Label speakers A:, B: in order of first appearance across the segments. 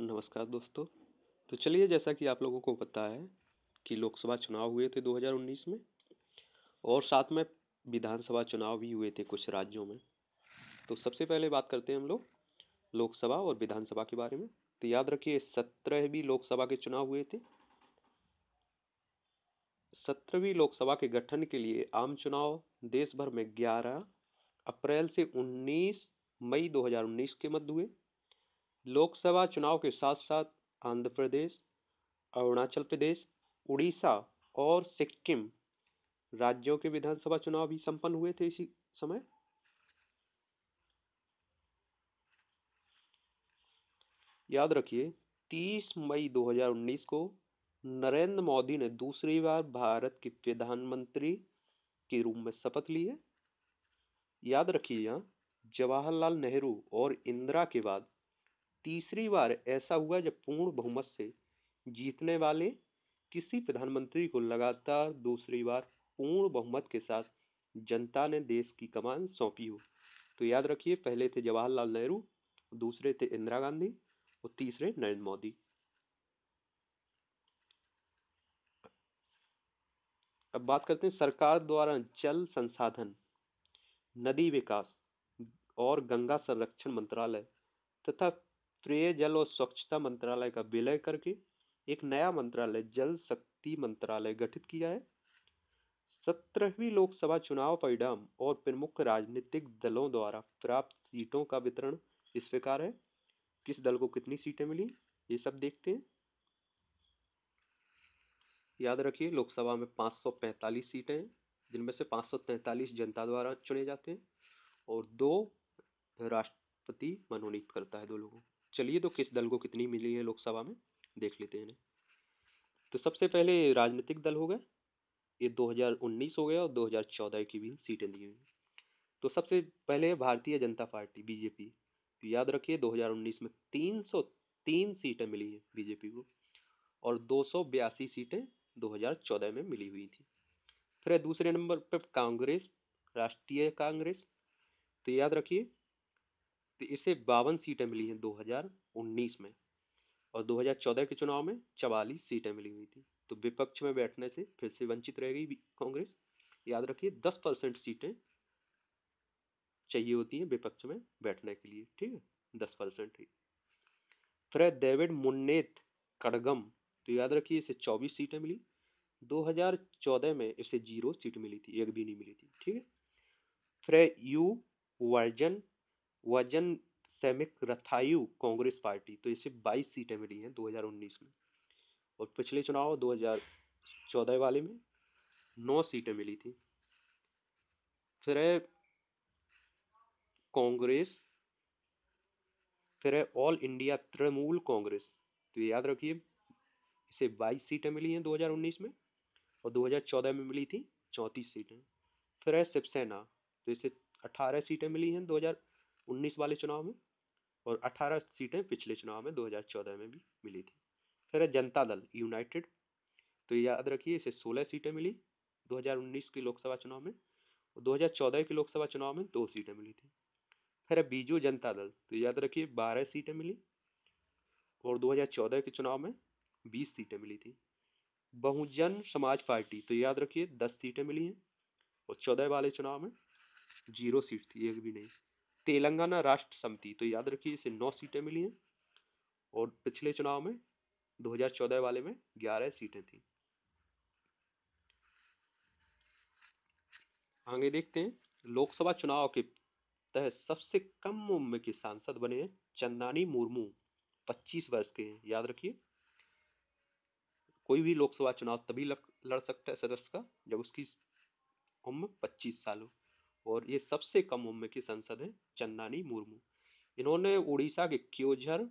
A: नमस्कार दोस्तों। तो चलिए जैसा कि आप लोगों को पता है कि लोकसभा चुनाव हुए थे 2019 में और साथ में विधानसभा चुनाव भी हुए थे कुछ राज्यों में। तो सबसे पहले बात करते हैं हम लोग लोकसभा और विधानसभा के बारे में। तो याद रखिए सत्रहवीं लोकसभा के चुनाव हुए थे। सत्रहवीं लोकसभा के गठन के लिए आम चुनाव देश भर में 11 अप्रैल से 19 मई 2019 के मध्य हुए। लोकसभा चुनाव के साथ साथ आंध्र प्रदेश, अरुणाचल प्रदेश, उड़ीसा और सिक्किम राज्यों के विधानसभा चुनाव भी संपन्न हुए थे इसी समय। याद रखिए 30 मई 2019 को नरेंद्र मोदी ने दूसरी बार भारत के प्रधानमंत्री के रूप में शपथ ली है। याद रखिए यहाँ जवाहरलाल नेहरू और इंदिरा के बाद तीसरी बार ऐसा हुआ जब पूर्ण बहुमत से जीतने वाले किसी प्रधानमंत्री को लगातार दूसरी बार पूर्ण बहुमत के साथ जनता ने देश की कमान सौंपी हो। तो याद रखिए, पहले थे जवाहरलाल नेहरू, दूसरे थे इंदिरा गांधी और तीसरे नरेंद्र मोदी। अब बात करते हैं सरकार द्वारा जल संसाधन, नदी विकास और गंगा संरक्षण मंत्रालय तथा पेय जल और स्वच्छता मंत्रालय का विलय करके एक नया मंत्रालय, जल शक्ति मंत्रालय गठित किया है। सत्रहवीं लोकसभा चुनाव परिणाम और प्रमुख राजनीतिक दलों द्वारा प्राप्त सीटों का वितरण इस प्रकार है। किस दल को कितनी सीटें मिली, ये सब देखते हैं। याद रखिए, लोकसभा में 545 सीटें हैं, जिनमें से 543 जनता द्वारा चुने जाते हैं और दो राष्ट्रपति मनोनीत करता है दो लोगों चलिए तो किस दल को कितनी मिली है लोकसभा में? देख लेते हैं तो सबसे पहले राजनीतिक दल हो गए। ये 2019 हो गया और 2014 की भी सीटें दी हुई तो सबसे पहले भारतीय जनता पार्टी, बीजेपी। तो याद रखिए 2019 में 303 सीटें मिली हैं बीजेपी को और दो सौ बयासी सीटें 2014 में मिली हुई थी। फिर दूसरे नंबर पर कांग्रेस, राष्ट्रीय कांग्रेस। तो याद रखिए तो इसे बावन सीटें मिली हैं 2019 में और 2014 के चुनाव में चवालीस सीटें मिली हुई थी। तो विपक्ष में बैठने से फिर से वंचित रह गई कांग्रेस। याद रखिए 10 परसेंट सीटें चाहिए होती हैं विपक्ष में बैठने के लिए, ठीक है? दस परसेंट ही। फिर डेविड मुन्नेत कड़गम तो याद रखिए, इसे 24 सीटें मिली। 2014 में इसे ज़ीरो सीट मिली थी, एक भी नहीं मिली थी, ठीक है? फिर यू वर्जन वज़न सैमिक रथायु कांग्रेस पार्टी तो इसे 22 सीटें मिली हैं 2019 में। और पिछले चुनाव 2014 वाले में नौ सीटें मिली थी। फिर है कांग्रेस, फिर है ऑल इंडिया तृणमूल कांग्रेस तो याद रखिए, इसे 22 सीटें मिली हैं 2019 में और 2014 में मिली थी चौंतीस सीटें। फिर है शिवसेना तो इसे 18 सीटें मिली हैं 2019 वाले चुनाव में और 18 सीटें पिछले चुनाव में 2014 में भी मिली थी। फिर है जनता दल, यूनाइटेड। तो याद रखिए, इसे 16 सीटें मिली 2019 के लोकसभा चुनाव में और 2014 के लोकसभा चुनाव में दो सीटें मिली थी। फिर है बीजू जनता दल तो याद रखिए 12 सीटें मिली और 2014 के चुनाव में 20 सीटें मिली थी। बहुजन समाज पार्टी तो याद रखिए 10 सीटें मिली हैं और चौदह वाले चुनाव में ज़ीरो सीट थी, एक भी नहीं। तेलंगाना राष्ट्र समिति तो याद रखिए इसे नौ सीटें मिली हैं, और पिछले चुनाव में 2014 वाले में 11 सीटें थी। आगे देखते हैं, लोकसभा चुनाव के तहत सबसे कम उम्र के सांसद बने हैं चंदानी मुर्मू 25 वर्ष के हैं, याद रखिए। कोई भी लोकसभा चुनाव तभी लड़ सकता है सदस्य का, जब उसकी उम्र 25 साल हो। और ये सबसे कम उम्र की संसद है, चंदानी मुर्मू। इन्होंने उड़ीसा के क्योझर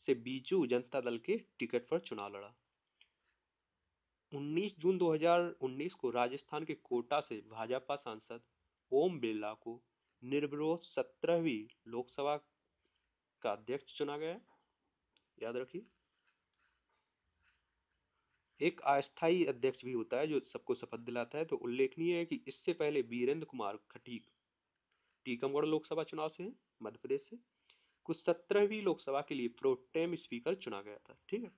A: से बीजू जनता दल के टिकट पर चुनाव लड़ा। 19 जून 2019 को राजस्थान के कोटा से भाजपा सांसद ओम बिरला को निर्विरोध सत्रहवीं लोकसभा का अध्यक्ष चुना गया। याद रखिए। एक अस्थायी अध्यक्ष भी होता है, जो सबको शपथ दिलाता है। तो उल्लेखनीय है कि इससे पहले वीरेंद्र कुमार खटीक टीकमगढ़ लोकसभा चुनाव से मध्य प्रदेश से। कुछ सत्रहवीं लोकसभा के लिए प्रोटेम स्पीकर चुना गया था, ठीक है?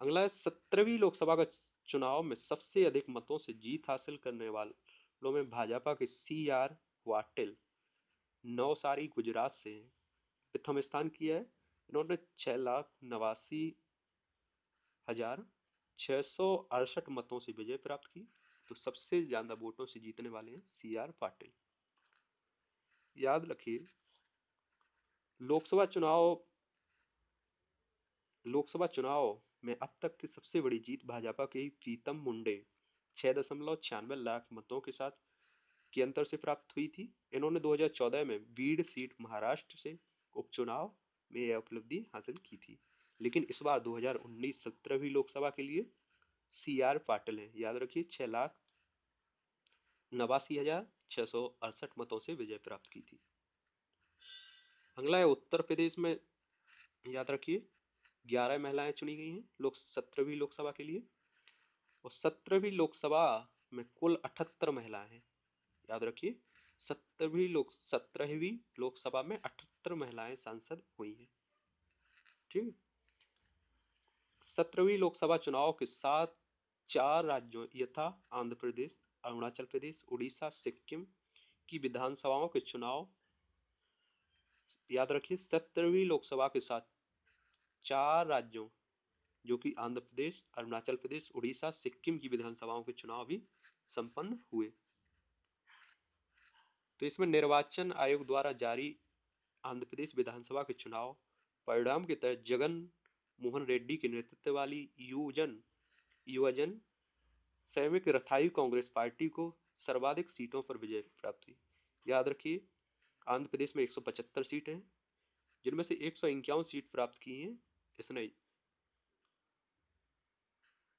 A: अगला सत्रहवीं लोकसभा का चुनाव में सबसे अधिक मतों से जीत हासिल करने वालों में भाजपा के सी आर वाटिल नौसारी गुजरात से प्रथम स्थान किया है, इन्होंने छह लाख नवासी हज़ार छह सौ अड़सठ मतों से विजय प्राप्त की तो सबसे ज़्यादा वोटों से जीतने वाले हैं सी आर पाटिल। याद रखिए, लोकसभा चुनाव लोकसभा चुनाव में अब तक की सबसे बड़ी जीत भाजपा के प्रीतम मुंडे छह दशमलव छियानवे लाख मतों के साथ के अंतर से प्राप्त हुई थी। इन्होंने 2014 में बीड सीट महाराष्ट्र से उपचुनाव में यह उपलब्धि हासिल की थी। लेकिन इस बार 2019 सत्रहवीं लोकसभा के लिए सी आर पाटिल है। याद रखिए, छह लाख नवासी हज़ार छह सौ अड़सठ मतों से विजय प्राप्त की थी। अगला है उत्तर प्रदेश में। याद रखिए, ग्यारह महिलाएँ चुनी गई हैं लोक सत्रहवीं लोकसभा के लिए। और सत्रहवीं लोकसभा में कुल अठहत्तर महिलाएँ हैं। याद रखिए सत्रहवीं लोक सत्रहवीं लोकसभा में अठहत्तर महिलाएँ सांसद हुई हैं। ठीक सत्रहवीं लोकसभा चुनाव के साथ चार राज्यों, यथा आंध्र प्रदेश, अरुणाचल प्रदेश, उड़ीसा, सिक्किम की विधानसभाओं के चुनाव, याद रखिए, सत्रहवीं लोकसभा के साथ चार राज्यों, जो कि आंध्र प्रदेश, अरुणाचल प्रदेश, उड़ीसा, सिक्किम की विधानसभाओं के चुनाव भी संपन्न हुए। तो इसमें निर्वाचन आयोग द्वारा जारी आंध्र प्रदेश विधानसभा के चुनाव परिणाम के तहत जगन मोहन रेड्डी के नेतृत्व वाली युवजन युवजन सैमिक रथाई कांग्रेस पार्टी को सर्वाधिक सीटों पर विजय प्राप्त हुई। याद रखिए, आंध्र प्रदेश में 175 सीट हैं, जिनमें से एक सौ इक्यावन सीट प्राप्त की हैं इसने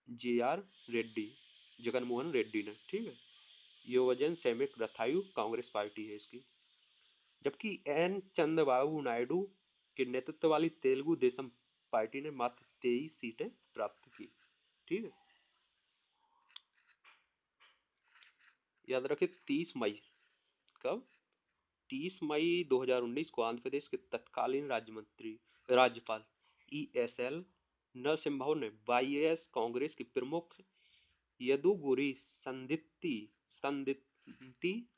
A: जे आर रेड्डी, जगनमोहन रेड्डी ने, ठीक है? युवजन सैमिक रथायु कांग्रेस पार्टी है इसकी। जबकि एन चंद्रबाबू नायडू के नेतृत्व वाली तेलुगु देशम पार्टी ने मात्र तेईस सीटें प्राप्त की। ठीक है? याद रखें, तीस मई। कब? तीस मई 2019 को आंध्र प्रदेश के तत्कालीन राज्य मंत्री राज्यपाल ई एस एल नरसिम्हा ने वाई कांग्रेस के प्रमुख यदुगुरी संदित्ति संदित्ति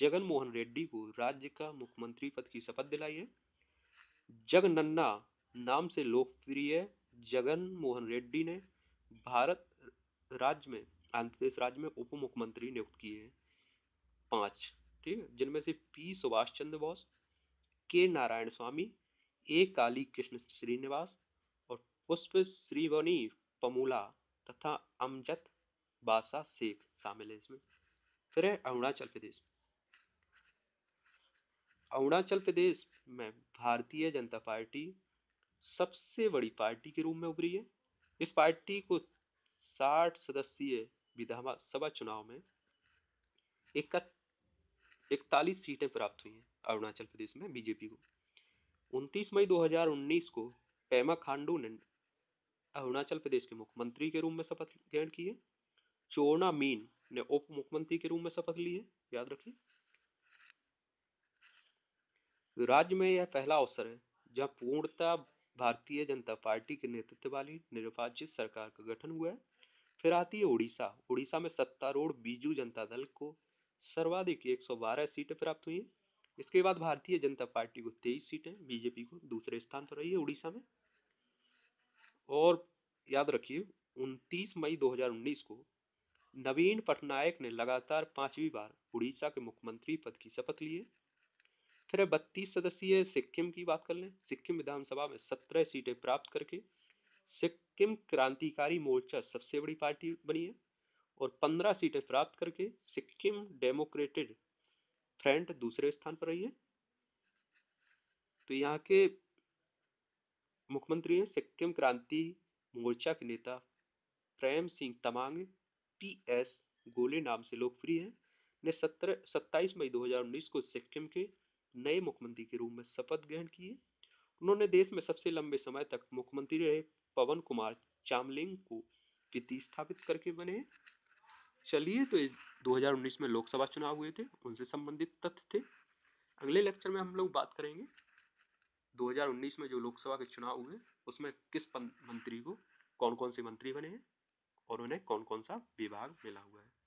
A: जगन मोहन रेड्डी को राज्य का मुख्यमंत्री पद की शपथ दिलाई है। जगनन्ना नाम से लोकप्रिय जगन मोहन रेड्डी ने भारत राज्य में, आंध्र प्रदेश राज्य में उप मुख्यमंत्री नियुक्त किए हैं। पाँच, ठीक है? जिनमें से पी सुभाष चंद्र बोस, के नारायण स्वामी, ए काली कृष्ण श्रीनिवास और पुष्प श्रीवनी पमूला तथा अमजद बासा शेख शामिल है इसमें। फिर है अरुणाचल प्रदेश। अरुणाचल प्रदेश में भारतीय जनता पार्टी सबसे बड़ी पार्टी के रूप में उभरी है। इस पार्टी को 60 सदस्यीय विधानसभा चुनाव में इकतालीस सीटें प्राप्त हुई हैं अरुणाचल प्रदेश में बीजेपी को। 29 मई 2019 को पेमा खांडू ने अरुणाचल प्रदेश के मुख्यमंत्री के रूप में शपथ ग्रहण की है। चोरना मीन ने उप मुख्यमंत्री के रूप में शपथ ली है। याद रखिए। राज्य में यह पहला अवसर है जहाँ पूर्णतः भारतीय जनता पार्टी के नेतृत्व वाली निर्वाचित सरकार का गठन हुआ है। फिर आती है उड़ीसा उड़ीसा में सत्तारूढ़ बीजू जनता दल को सर्वाधिक 112 सीटें प्राप्त हुई इसके बाद भारतीय जनता पार्टी को 23 सीटें, बीजेपी को दूसरे स्थान पर रही है उड़ीसा में। और याद रखिए 29 मई 2019 को नवीन पटनायक ने लगातार पांचवी बार उड़ीसा के मुख्यमंत्री पद की शपथ ली है। फिर बत्तीस सदस्यीय सिक्किम की बात कर लें। सिक्किम विधानसभा में सत्रह सीटें प्राप्त करके सिक्किम क्रांतिकारी मोर्चा सबसे बड़ी पार्टी बनी है और पंद्रह सीटें प्राप्त करके सिक्किम डेमोक्रेटिक फ्रंट दूसरे स्थान पर रही है। तो यहाँ के मुख्यमंत्री हैं, सिक्किम क्रांति मोर्चा के नेता प्रेम सिंह तमांग, पी एस गोले नाम से लोकप्रिय है। ने सत्रह, सत्ताईस मई 2019 को सिक्किम के नए मुख्यमंत्री के रूप में शपथ ग्रहण किए उन्होंने देश में सबसे लंबे समय तक मुख्यमंत्री रहे। पवन कुमार चामलिंग को प्रतिस्थापित करके बने। चलिए तो 2019 में लोकसभा चुनाव हुए थे, उनसे संबंधित तथ्य थे। अगले लेक्चर में हम लोग बात करेंगे। 2019 में जो लोकसभा के चुनाव हुए, उसमें किस मंत्री को कौन कौन से मंत्री बने हैं और उन्हें कौन कौन सा विभाग मिला हुआ है।